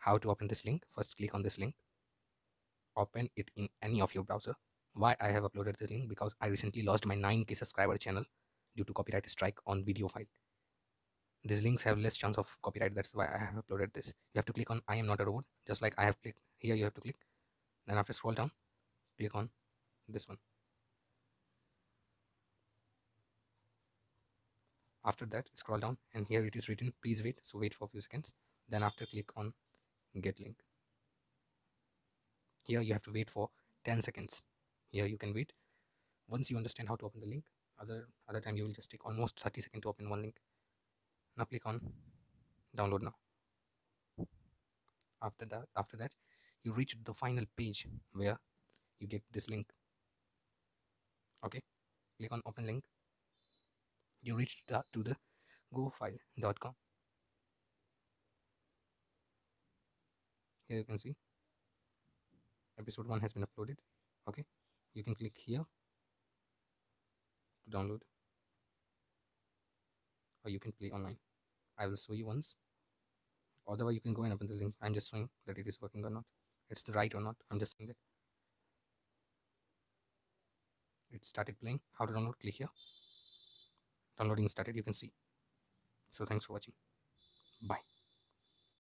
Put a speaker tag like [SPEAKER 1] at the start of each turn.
[SPEAKER 1] how to open this link. First click on this link. Open it in any of your browser. Why i have uploaded this link? Because i recently lost my 9k subscriber channel due to copyright strike on video file. These links have less chance of copyright. That's why i have uploaded this. You have to click on i am not a robot just like i have clicked. Here you have to click. Then after scroll down click on this one. After that scroll down and here it is written. Please wait so wait for a few seconds. Then after click on get link. Here you have to wait for 10 seconds. Here you can wait. Once you understand how to open the link other other time you will just take almost 30 seconds to open one link. Now click on download now. After that after that you reach the final page where you get this link. Okay? Click on open link. You reach the, to the gofile.com here you can see. Episode 1 has been uploaded. Okay. You can click here to download. Or you can play online. I will show you once. Otherwise you can go and open the link. I'm just showing that it is working or not. It's the right or not. I'm just saying that. It started playing. How to download? Click here. Downloading started. You can see. So thanks for watching. Bye